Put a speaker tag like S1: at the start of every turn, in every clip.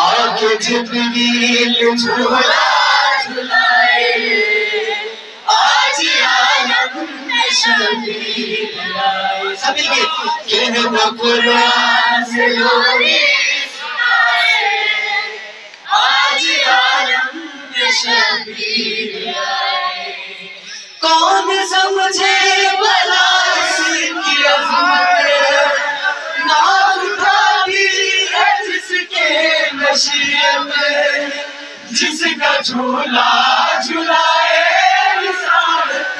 S1: آگے جبریل جھولا جھلائے آج عالم میں شبیر آئے سب مل کے کہنا قرآن سے لوری سنائے۔ آج عالم میں شبیر آئے کون سمجھے بلا اس کی عظمت؟ کے مشیت جس کا جھولا جھلائے رسالت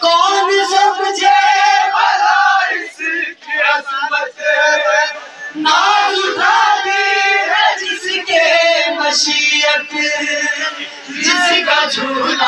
S1: کون سمجھے بلا اس کی عظمت ناز اٹھا دی ہے جس کے مشیت، جس کا جھولا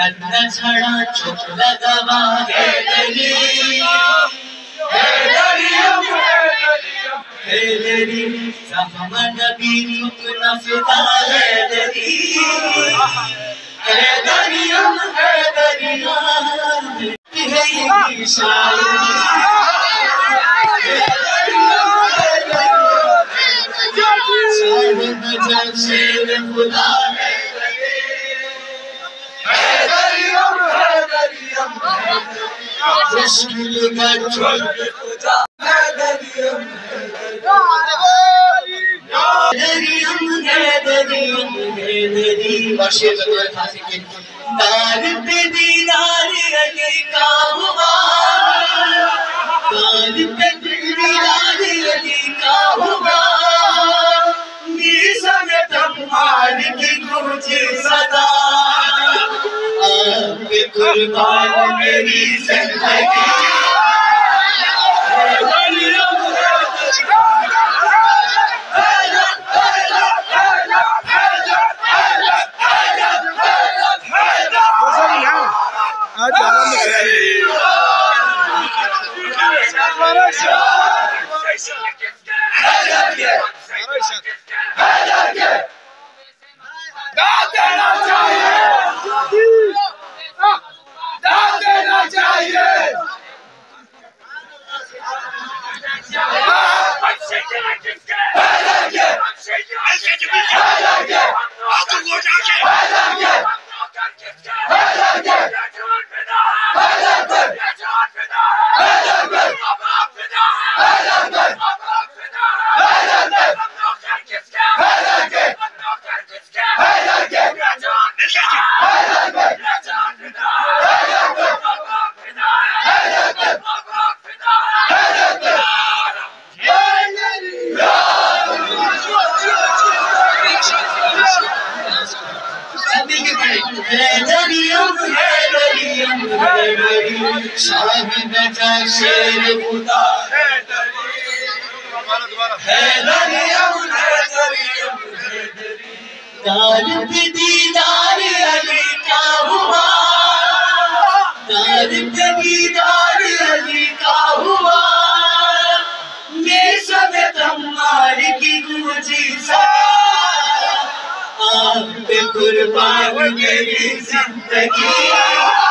S1: حیدریم گندہ چھڑا چپ لگوا حیدری حیدریم حیدریم حیدری زخم نبی تکنا فدا حیدری حیدریم حیدریم ہے یہ شاعری شاہ نجف شیر خدا حیدریم مشکل کا چھوڑ خدا خاصی کے دار پہ ہوا دار پہ ہوا آپ پہ قربان میری زندگی
S2: آج جانا
S3: طالب دیدار علی کا ہوا طالب دیدار علی کا ہوا یہ سب تمہار کی گوجی سا آپ پہ قربان میری زندگی۔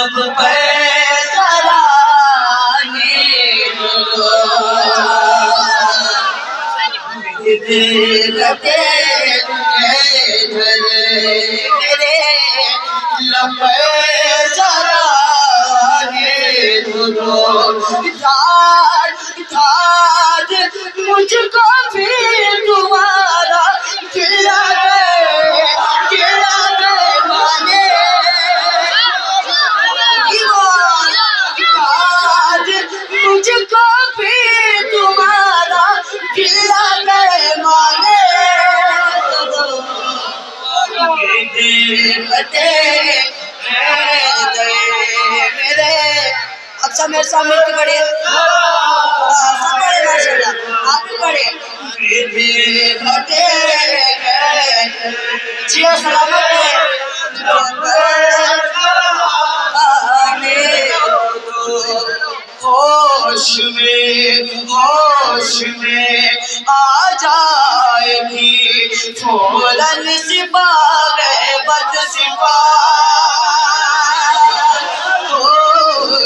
S3: لب پہ ذرا میرے لب ذرا تاج تاج مجھ سب میرے سامنے کی پڑھے۔ سب پڑھے ماشاء اللہ آپ بھی پڑھے۔ جیو سلامت ہے ہوش میں ہوش میں آ جائے گی فوراً سپا گئے بد سپا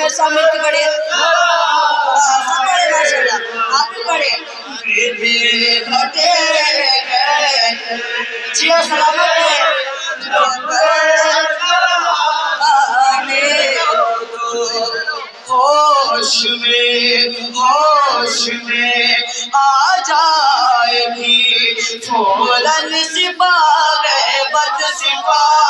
S3: میرے سامنے کی پڑھے سب پڑھے ماشاء اللہ آپ بھی پڑھے جی سلامت ہوش میں ہوش میں آ جائے گی پھولن سپا گئے بد سپا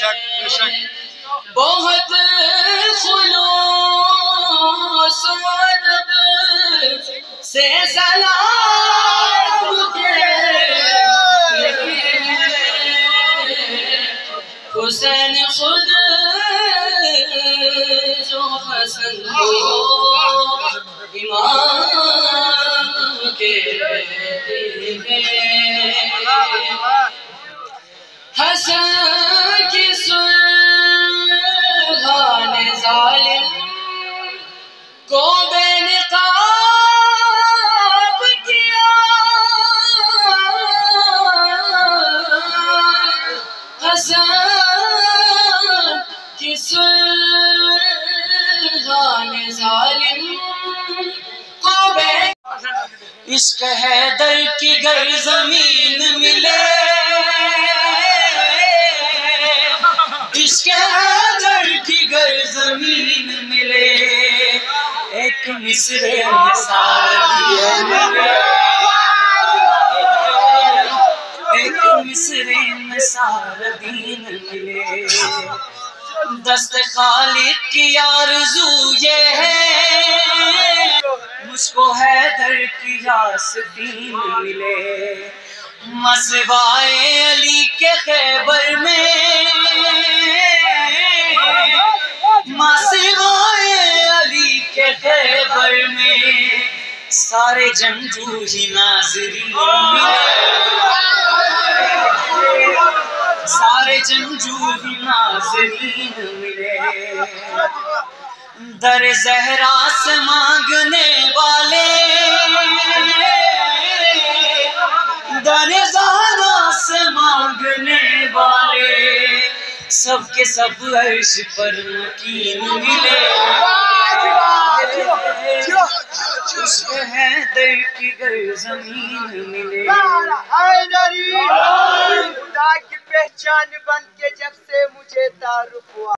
S3: کہتے ہیں بہت خلوص و ادب سے سلام کہتے ہیں حسین خود جو حسن کو امام کہتے ہیں سلحان ظالم کو بے عشق حیدر کی گر زمین ملے عشق حیدر کی گر زمین ملے ایک مصر نثار دیا ملے ایک مصر نثار دین ملے دست خالق کی آرزو یہ ہے۔ مجھ کو حیدر کی یاسدین ملے۔ مسوائے علی کے خیبر میں۔ مسوائے علی کے خیبر میں سارے جنگجو ہی ناظرین ملے۔ سارے جنگجو ہی ناظرین ملے در زہرا سے مانگنے والے سب کے سب عرش پر مکین ملے۔ عشق ہے در کی گر زمین ملے۔
S4: خدا کی پہچان بن کے جب سے مجھے تعارف ہوا۔